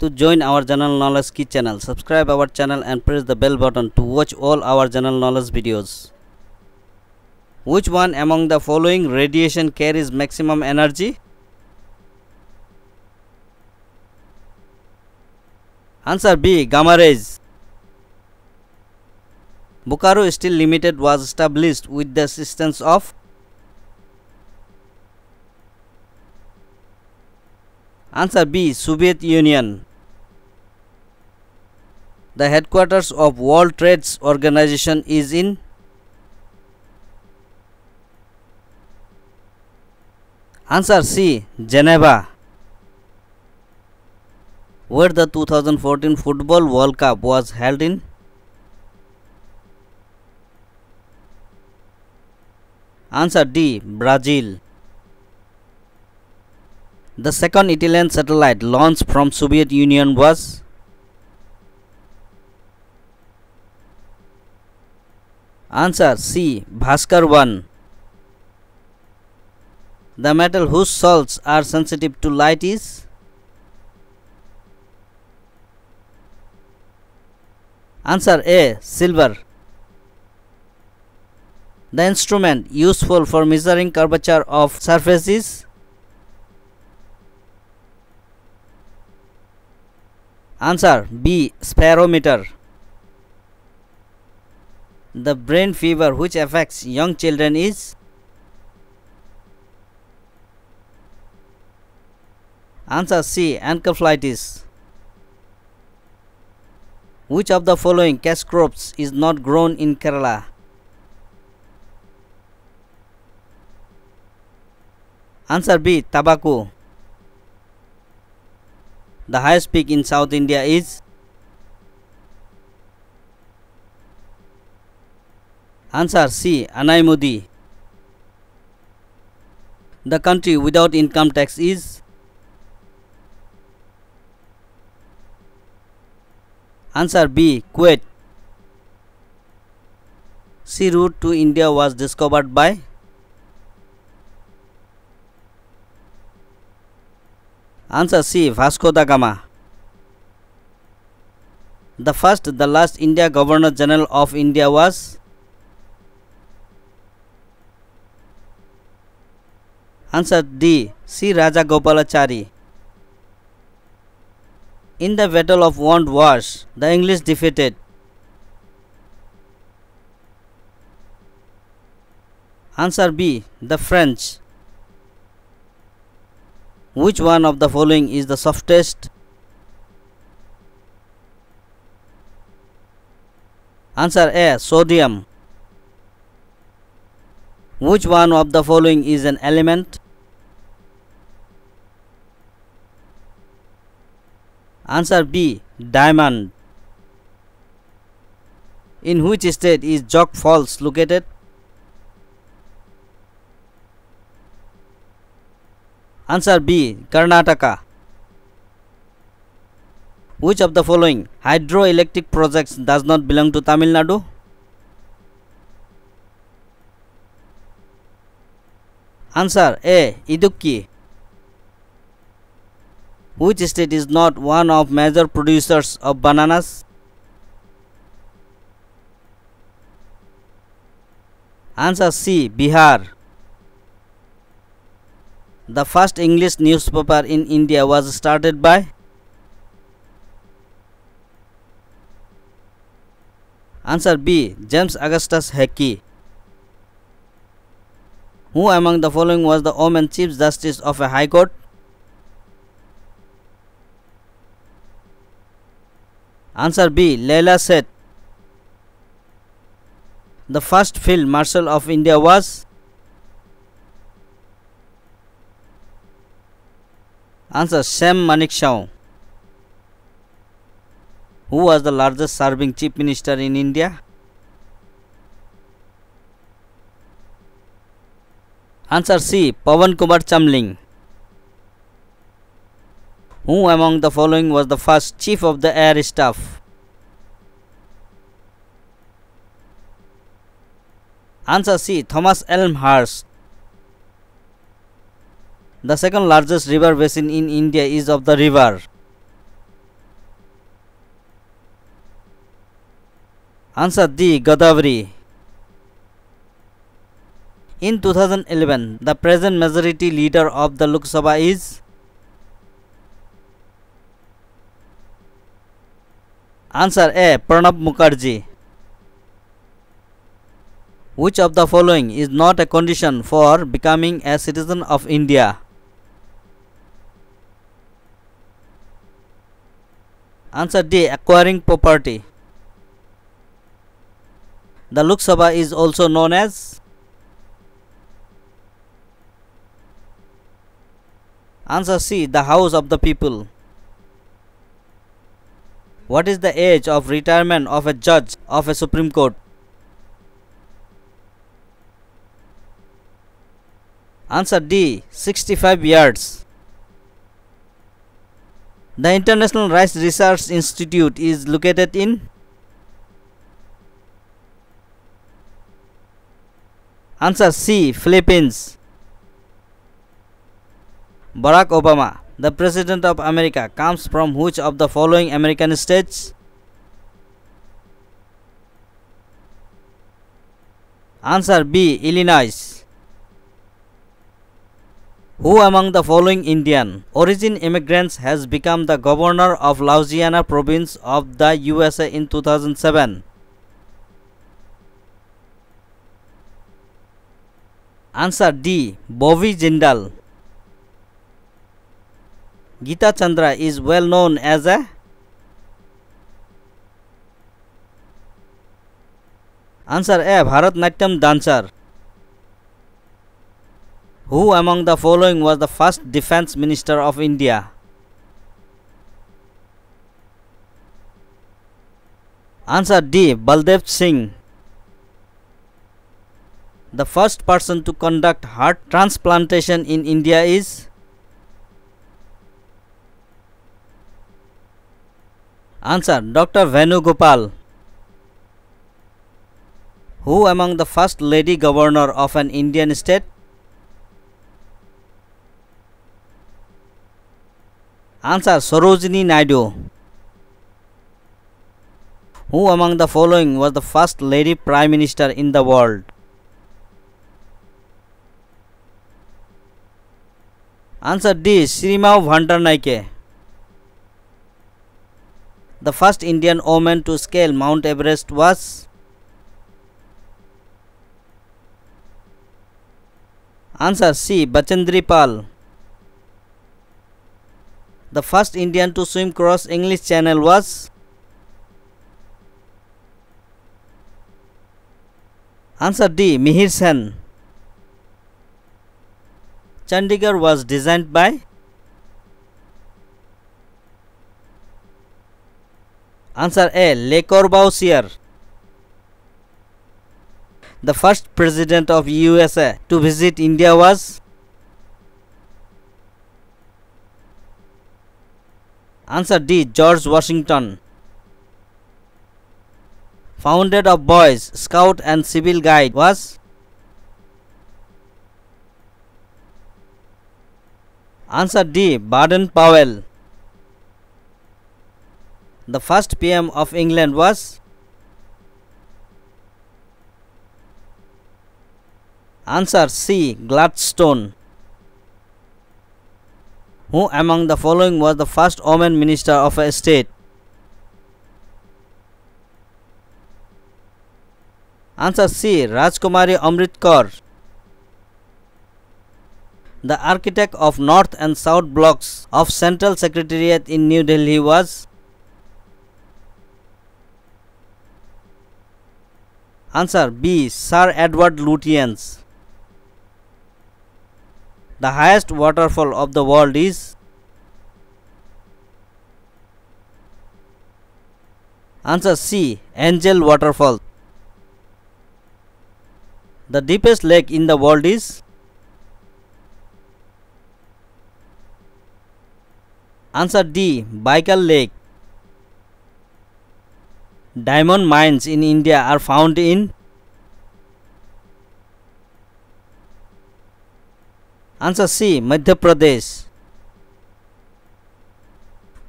to join our general knowledge key channel. Subscribe our channel and press the bell button to watch all our general knowledge videos. Which one among the following radiation carries maximum energy? Answer B. Gamma rays. Bokaro Steel Limited was established with the assistance of Answer B. Soviet Union. The headquarters of World Trade Organization is in Answer C. Geneva. Where the 2014 Football World Cup was held in Answer D. Brazil. The second Italian satellite launched from Soviet Union was Answer C. Bhaskar 1. The metal whose salts are sensitive to light is Answer A. Silver. The instrument useful for measuring curvature of surfaces Answer B. Spherometer. The brain fever which affects young children is Answer C. Encephalitis. Which of the following cash crops is not grown in Kerala? Answer B. Tobacco. The highest peak in South India is Answer C. Anaimudi. The country without income tax is Answer B. Kuwait. Sea route to India was discovered by Answer C. Vasco da Gama. The first, the last India Governor General of India was Answer D. C. Raja Gopalachari. In the Battle of Wound Wash, the English defeated Answer B. The French. Which one of the following is the softest? Answer A. Sodium. Which one of the following is an element? Answer B. Diamond. In which state is Jog Falls located? Answer B. Karnataka. Which of the following hydroelectric projects does not belong to Tamil Nadu? Answer A. Idukki. Which state is not one of major producers of bananas? Answer C. Bihar. The first English newspaper in India was started by Answer B. James Augustus Hicky. Who among the following was the woman Chief Justice of a High Court? Answer B. Leila Seth. The first Field Marshal of India was Answer Sam Manekshaw. Who was the largest serving chief minister in India? Answer C. Pawan Kumar Chamling. Who among the following was the first chief of the air staff? Answer C. Thomas Elmhirst. The second largest river basin in India is of the river. Answer D. Godavari. In 2011, the present majority leader of the Lok Sabha is Answer A. Pranab Mukherjee. Which of the following is not a condition for becoming a citizen of India? Answer D. Acquiring property. The Lok Sabha is also known as Answer C. The House of the People. What is the age of retirement of a judge of a Supreme Court? Answer D. 65 years. The International Rice Research Institute is located in Answer C. Philippines. Barack Obama, the President of America, comes from which of the following American states? Answer B. Illinois. Who among the following Indian origin immigrants has become the governor of Louisiana province of the USA in 2007? Answer D. Bobby Jindal. Geeta Chandra is well known as a Answer A. Bharatnatyam dancer. Who among the following was the first defense minister of India? Answer D. Baldev Singh. The first person to conduct heart transplantation in India is Answer Dr. Venugopal. Who among the first lady governor of an Indian state? Answer Sarojini Naidu. Who among the following was the first lady prime minister in the world? Answer D. Shrimao Bandaranaike. The first Indian woman to scale Mount Everest was Answer C. Bachendri Pal. The first Indian to swim cross English Channel was Answer D. Mihir Sen. Chandigarh was designed by Answer A. Le Corbusier. The first president of USA to visit India was Answer D. George Washington. Founded of Boys Scout and Civil Guide was Answer D. Baden Powell. The first PM of England was Answer C. Gladstone. Who among the following was the first woman minister of a state? Answer C. Rajkumari Amrit Kaur. The architect of North and South blocks of Central Secretariat in New Delhi was Answer B. Sir Edward Lutyens. The highest waterfall of the world is Answer C. Angel Waterfall. The deepest lake in the world is Answer D. Baikal Lake. Diamond mines in India are found in Answer C. Madhya Pradesh.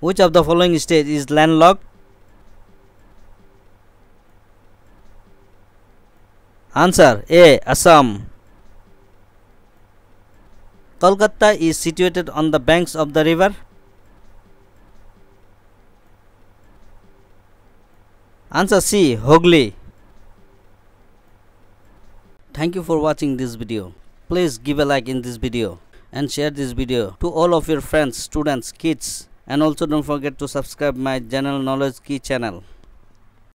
Which of the following states is landlocked? Answer A. Assam. Kolkata is situated on the banks of the river. Answer C. Hooghly. Thank you for watching this video. Please give a like in this video and share this video to all of your friends, students, kids and also don't forget to subscribe my general knowledge key channel.